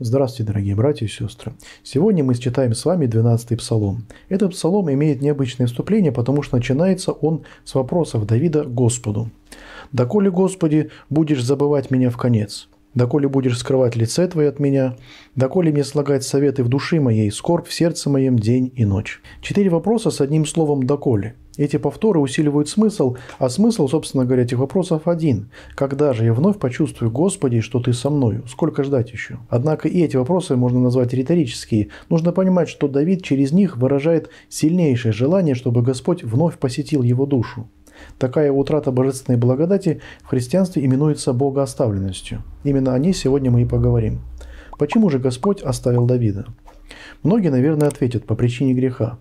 Здравствуйте, дорогие братья и сестры. Сегодня мы читаем с вами 12-й псалом. Этот псалом имеет необычное вступление, потому что начинается он с вопросов Давида Господу. «Доколе, Господи, будешь забывать меня в конец? Доколе будешь скрывать лице Твое от меня? Доколе мне слагать советы в душе моей, скорбь в сердце моем день и ночь?» Четыре вопроса с одним словом «доколе». Эти повторы усиливают смысл, а смысл, собственно говоря, этих вопросов один. Когда же я вновь почувствую, Господи, что Ты со мною? Сколько ждать еще? Однако и эти вопросы можно назвать риторические. Нужно понимать, что Давид через них выражает сильнейшее желание, чтобы Господь вновь посетил его душу. Такая утрата божественной благодати в христианстве именуется богооставленностью. Именно о ней сегодня мы и поговорим. Почему же Господь оставил Давида? Многие, наверное, ответят по причине греха.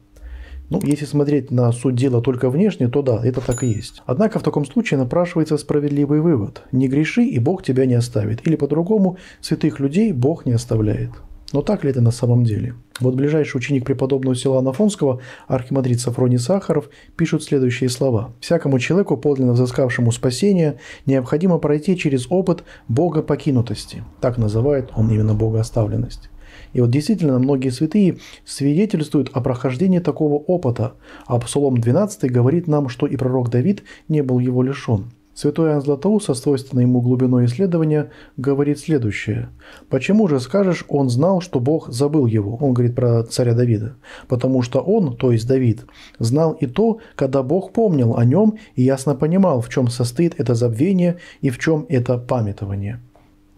Ну, если смотреть на суть дела только внешне, то да, это так и есть. Однако в таком случае напрашивается справедливый вывод. Не греши, и Бог тебя не оставит. Или по-другому, святых людей Бог не оставляет. Но так ли это на самом деле? Вот ближайший ученик преподобного Силана Афонского, архимандрит Сафроний Сахаров, пишут следующие слова. «Всякому человеку, подлинно взыскавшему спасение, необходимо пройти через опыт Бога покинутости». Так называет он именно богооставленность. И вот действительно многие святые свидетельствуют о прохождении такого опыта, а Псалом 12 говорит нам, что и пророк Давид не был его лишен. Святой Иоанн Златоуст со свойственной ему глубиной исследования говорит следующее. «Почему же скажешь, он знал, что Бог забыл его?» Он говорит про царя Давида. «Потому что он, то есть Давид, знал и то, когда Бог помнил о нем и ясно понимал, в чем состоит это забвение и в чем это памятование».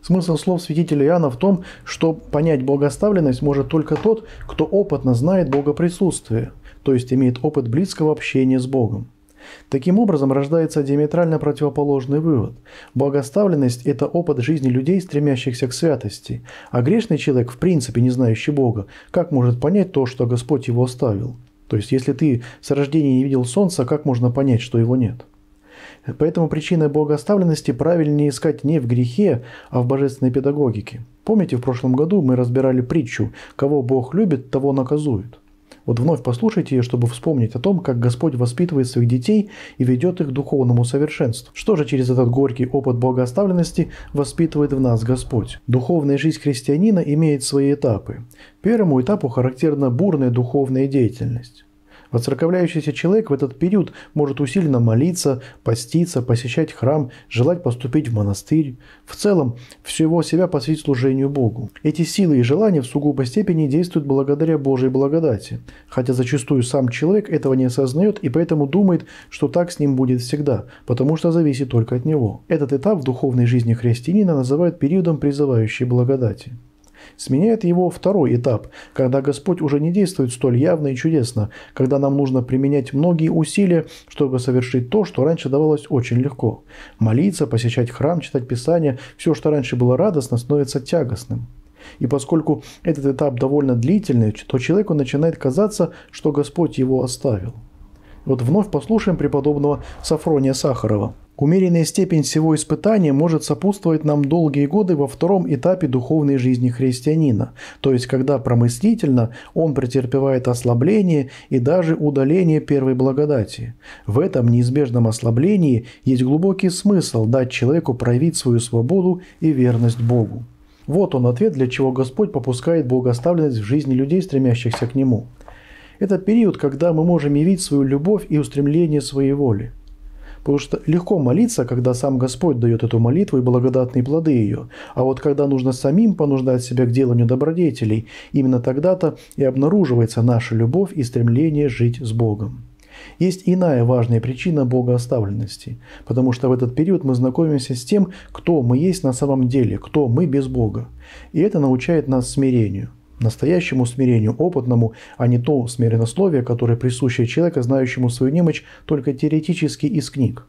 Смысл слов святителя Иоанна в том, что понять богоставленность может только тот, кто опытно знает богоприсутствие, то есть имеет опыт близкого общения с Богом. Таким образом рождается диаметрально противоположный вывод. Богоставленность – это опыт жизни людей, стремящихся к святости, а грешный человек, в принципе не знающий Бога, как может понять то, что Господь его оставил? То есть, если ты с рождения не видел солнца, как можно понять, что его нет? Поэтому причиной богооставленности правильнее искать не в грехе, а в божественной педагогике. Помните, в прошлом году мы разбирали притчу «Кого Бог любит, того наказует». Вот вновь послушайте чтобы вспомнить о том, как Господь воспитывает своих детей и ведет их к духовному совершенству. Что же через этот горький опыт богооставленности воспитывает в нас Господь? Духовная жизнь христианина имеет свои этапы. Первому этапу характерна бурная духовная деятельность. Воцерковляющийся человек в этот период может усиленно молиться, поститься, посещать храм, желать поступить в монастырь. В целом, всего себя посвятить служению Богу. Эти силы и желания в сугубой степени действуют благодаря Божьей благодати, хотя зачастую сам человек этого не осознает и поэтому думает, что так с ним будет всегда, потому что зависит только от него. Этот этап в духовной жизни христианина называют периодом призывающей благодати. Сменяет его второй этап, когда Господь уже не действует столь явно и чудесно, когда нам нужно применять многие усилия, чтобы совершить то, что раньше давалось очень легко. Молиться, посещать храм, читать Писание, все, что раньше было радостно, становится тягостным. И поскольку этот этап довольно длительный, то человеку начинает казаться, что Господь его оставил. Вот вновь послушаем преподобного Сафрония Сахарова. Умеренная степень всего испытания может сопутствовать нам долгие годы во втором этапе духовной жизни христианина, то есть когда промыслительно он претерпевает ослабление и даже удаление первой благодати. В этом неизбежном ослаблении есть глубокий смысл дать человеку проявить свою свободу и верность Богу. Вот он ответ, для чего Господь попускает богоставленность в жизни людей, стремящихся к Нему. Это период, когда мы можем явить свою любовь и устремление своей воли. Потому что легко молиться, когда сам Господь дает эту молитву и благодатные плоды ее. А вот когда нужно самим понуждать себя к деланию добродетелей, именно тогда-то и обнаруживается наша любовь и стремление жить с Богом. Есть иная важная причина богооставленности, потому что в этот период мы знакомимся с тем, кто мы есть на самом деле, кто мы без Бога. И это научает нас смирению настоящему смирению, опытному, а не то смиреннословие, которое присуще человеку, знающему свою немощь только теоретически из книг.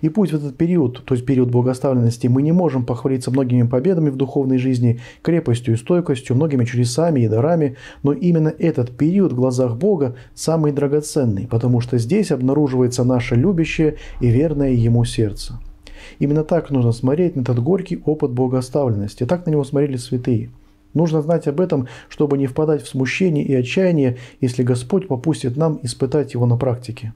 И пусть в этот период, то есть период благоставленности, мы не можем похвалиться многими победами в духовной жизни, крепостью и стойкостью, многими чудесами и дарами, но именно этот период в глазах Бога самый драгоценный, потому что здесь обнаруживается наше любящее и верное Ему сердце. Именно так нужно смотреть на этот горький опыт богоставленности. Так на него смотрели святые – Нужно знать об этом, чтобы не впадать в смущение и отчаяние, если Господь попустит нам испытать его на практике.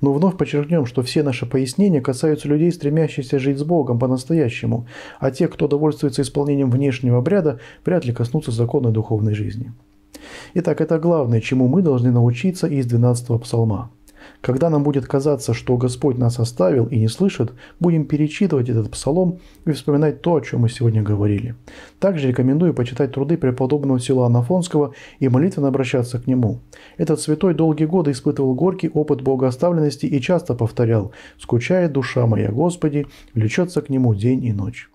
Но вновь подчеркнем, что все наши пояснения касаются людей, стремящихся жить с Богом по-настоящему, а те, кто довольствуется исполнением внешнего обряда, вряд ли коснутся законной духовной жизни. Итак, это главное, чему мы должны научиться из 12-го псалма – когда нам будет казаться, что Господь нас оставил и не слышит, будем перечитывать этот псалом и вспоминать то, о чем мы сегодня говорили. Также рекомендую почитать труды преподобного Силана Афонского и молитвенно обращаться к нему. Этот святой долгие годы испытывал горький опыт богооставленности и часто повторял «Скучает душа моя, Господи, влечется к нему день и ночь».